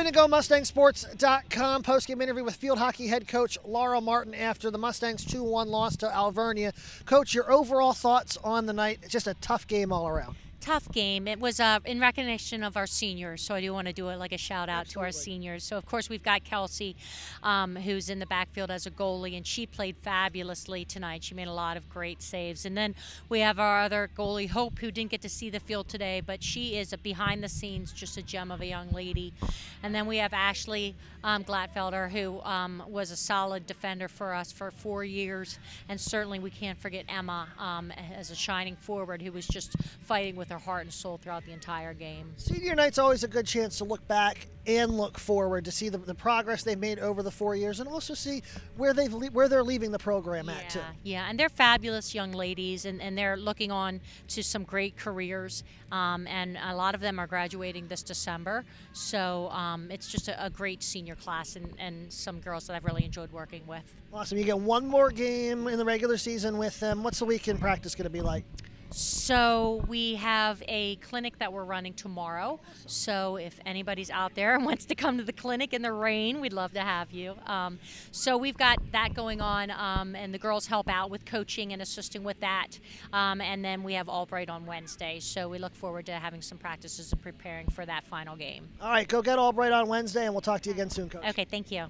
Continuing to go, MustangSports.com postgame interview with field hockey head coach Laurel Martin after the Mustangs 2 1 loss to Alvernia. Coach, your overall thoughts on the night? It's just a tough game all around tough game. It was uh, in recognition of our seniors, so I do want to do it like a shout out Absolutely. to our seniors. So of course we've got Kelsey, um, who's in the backfield as a goalie, and she played fabulously tonight. She made a lot of great saves. And then we have our other goalie Hope, who didn't get to see the field today, but she is a behind the scenes, just a gem of a young lady. And then we have Ashley um, Glatfelder, who um, was a solid defender for us for four years, and certainly we can't forget Emma um, as a shining forward who was just fighting with their heart and soul throughout the entire game. Senior night's always a good chance to look back and look forward to see the, the progress they've made over the four years, and also see where they've where they're leaving the program yeah, at too. Yeah, and they're fabulous young ladies, and, and they're looking on to some great careers, um, and a lot of them are graduating this December. So um, it's just a, a, great senior class, and, and some girls that I've really enjoyed working with. Awesome. You get one more game in the regular season with them. What's the weekend practice going to be like? So we have a clinic that we're running tomorrow. So if anybody's out there and wants to come to the clinic in the rain, we'd love to have you. Um, so we've got that going on, um, and the girls help out with coaching and assisting with that. Um, and then we have Albright on Wednesday. So we look forward to having some practices and preparing for that final game. All right, go get Albright on Wednesday, and we'll talk to you again soon, Coach. Okay, thank you.